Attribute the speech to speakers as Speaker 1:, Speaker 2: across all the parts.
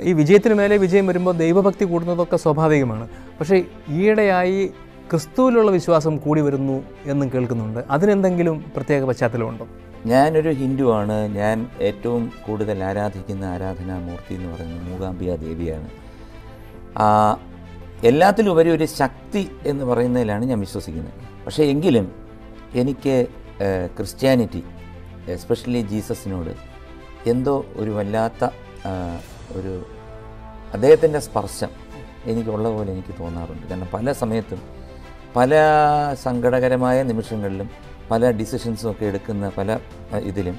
Speaker 1: ഈ വിജയത്തിന് മേലെ വിജയം വരുമ്പോൾ ദൈവഭക്തി കൂടുന്നതൊക്കെ സ്വാഭാവികമാണ്. പക്ഷേ ഈയിടെയായി ക്രിസ്തുവിലുള്ള വിശ്വാസം കൂടി വരുന്നു എന്നും കേൾക്കുന്നുണ്ട്. അതിനെന്തെങ്കിലും പ്രത്യേക പശ്ചാത്തലമുണ്ടോ?
Speaker 2: ഞാനൊരു ഹിന്ദുവാണ്. ഞാൻ ഏറ്റവും കൂടുതൽ ആരാധിക്കുന്ന ആരാധനാമൂർത്തി എന്ന് പറയുന്നത് മൂകാംബിക ദേവിയാണ്. എല്ലാത്തിലുപരി ഒരു ശക്തി എന്ന് പറയുന്നതിലാണ് ഞാൻ വിശ്വസിക്കുന്നത്. പക്ഷേ എങ്കിലും എനിക്ക് ക്രിസ്ത്യാനിറ്റി എസ്പെഷ്യലി ജീസസിനോട് എന്തോ ഒരു വല്ലാത്ത ഒരു അദ്ദേഹത്തിന്റെ സ്പർശം എനിക്കുള്ള പോലെ എനിക്ക് തോന്നാറുണ്ട്. കാരണം പല സമയത്തും പല സങ്കടകരമായ നിമിഷങ്ങളിലും പല ഡിസിഷൻസും ഒക്കെ എടുക്കുന്ന പല ഇതിലും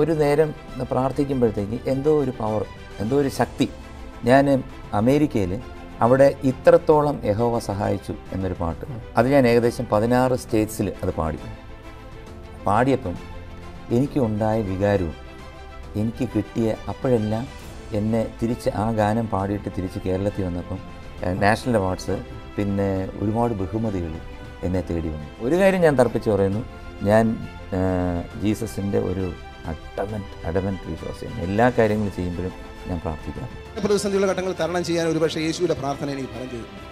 Speaker 2: ഒരു നേരം പ്രാർത്ഥിക്കുമ്പോഴത്തേക്ക് എന്തോ ഒരു പവർ എന്തോ ഒരു ശക്തി ഞാൻ അമേരിക്കയിൽ അവിടെ ഇത്രത്തോളം യഹോവ സഹായിച്ചു എന്നൊരു പാട്ട്. അത് ഞാൻ ഏകദേശം പതിനാറ് സ്റ്റേറ്റ്സിൽ അത് പാടി. പാടിയപ്പം എനിക്കുണ്ടായ വികാരവും എനിക്ക് കിട്ടിയ അപ്പോഴെല്ലാം എന്നെ തിരിച്ച് ആ ഗാനം പാടിയിട്ട് തിരിച്ച് കേരളത്തിൽ വന്നപ്പം നാഷണൽ അവാർഡ്സ് പിന്നെ ഒരുപാട് ബഹുമതികൾ എന്നെ തേടി വന്നു. ഒരു കാര്യം ഞാൻ തർപ്പിച്ച് പറയുന്നു ഞാൻ ജീസസിന്റെ ഒരു അഡമന്റ് അഡമന്റ് വിശ്വാസം എല്ലാ കാര്യങ്ങളും ചെയ്യുമ്പോഴും ഞാൻ പ്രാർത്ഥിക്കാം
Speaker 3: പ്രതിസന്ധിയുള്ള ഘട്ടങ്ങൾ തരണം ചെയ്യാൻ ഒരുപക്ഷെ യേശുവിന്റെ പ്രാർത്ഥന എനിക്ക് പറഞ്ഞു തരുന്നു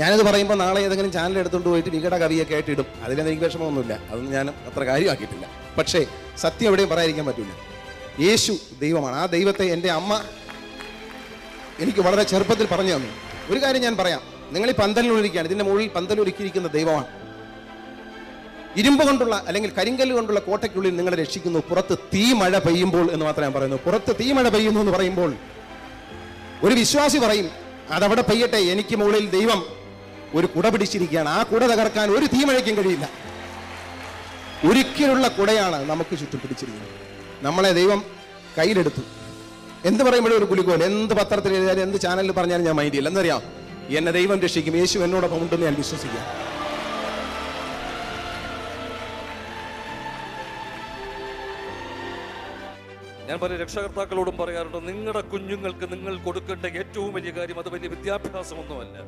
Speaker 3: ഞാനത് പറയുമ്പോൾ നാളെ ഏതെങ്കിലും ചാനൽ എടുത്തുകൊണ്ട് പോയിട്ട് വികട കവിയൊക്കെ ആയിട്ട് ഇടും അതിലൊന്നും എനിക്ക് വിഷമമൊന്നുമില്ല. അതൊന്നും ഞാൻ അത്ര കാര്യമാക്കിയിട്ടില്ല. പക്ഷേ സത്യം എവിടെയും പറയാതിരിക്കാൻ പറ്റില്ല. യേശു ദൈവമാണ്. ആ ദൈവത്തെ എന്റെ അമ്മ എനിക്ക് വളരെ ചെറുപ്പത്തിൽ പറഞ്ഞു തന്നു. ഒരു കാര്യം ഞാൻ പറയാം. നിങ്ങൾ ഈ പന്തലിനൊരുക്കുകയാണ് ഇതിന്റെ മുകളിൽ പന്തലൊരുക്കിയിരിക്കുന്ന ദൈവമാണ്. ഇരുമ്പ് കൊണ്ടുള്ള അല്ലെങ്കിൽ കരിങ്കല്ല് കൊണ്ടുള്ള കോട്ടയ്ക്കുള്ളിൽ നിങ്ങളെ രക്ഷിക്കുന്നു. പുറത്ത് തീ മഴ പെയ്യുമ്പോൾ എന്ന് മാത്രമേ ഞാൻ പറയുന്നു. പുറത്ത് തീ മഴ പെയ്യുന്നു എന്ന് പറയുമ്പോൾ ഒരു വിശ്വാസി പറയും അതവിടെ പെയ്യട്ടെ എനിക്ക് മുകളിൽ ദൈവം ഒരു കുട പിടിച്ചിരിക്കുകയാണ്. ആ കുട തകർക്കാൻ ഒരു തീ മഴയ്ക്കും കഴിയില്ല. ഒരിക്കലുള്ള കുടയാണ് നമുക്ക് ചുറ്റും പിടിച്ചിരിക്കുന്നത്. നമ്മളെ ദൈവം കയ്യിലെടുത്തു. എന്ത് പറയുമ്പോഴും ഒരു കുലുക്കോൽ എന്ത് പത്രത്തിൽ എഴുതിയാലും എന്ത് ചാനലിൽ പറഞ്ഞാലും ഞാൻ മൈൻഡ് ചെയ്യില്ല. എന്നറിയാം എന്നെ ദൈവം രക്ഷിക്കും. യേശു എന്നോടൊപ്പം ഉണ്ടെന്ന് ഞാൻ വിശ്വസിക്കാം.
Speaker 4: ഞാൻ പല രക്ഷകർത്താക്കളോടും പറയാറുണ്ട് നിങ്ങളുടെ കുഞ്ഞുങ്ങൾക്ക് നിങ്ങൾ കൊടുക്കേണ്ട ഏറ്റവും വലിയ കാര്യം അത് വലിയ വിദ്യാഭ്യാസമൊന്നുമല്ല.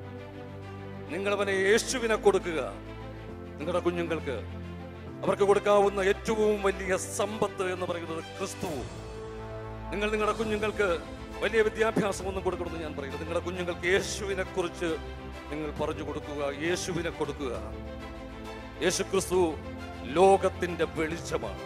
Speaker 4: നിങ്ങളവനെ യേശുവിനെ കൊടുക്കുക നിങ്ങളുടെ കുഞ്ഞുങ്ങൾക്ക്. അവർക്ക് കൊടുക്കാവുന്ന ഏറ്റവും വലിയ സമ്പത്ത് എന്ന് പറയുന്നത് ക്രിസ്തുവും നിങ്ങൾ നിങ്ങളുടെ കുഞ്ഞുങ്ങൾക്ക് വലിയ വിദ്യാഭ്യാസം ഒന്നും കൊടുക്കണമെന്ന് ഞാൻ പറയുന്നത് നിങ്ങളുടെ കുഞ്ഞുങ്ങൾക്ക് യേശുവിനെ കുറിച്ച് നിങ്ങൾ പറഞ്ഞു കൊടുക്കുക യേശുവിനെ കൊടുക്കുക. യേശു ക്രിസ്തു ലോകത്തിന്റെ വെളിച്ചമാണ്.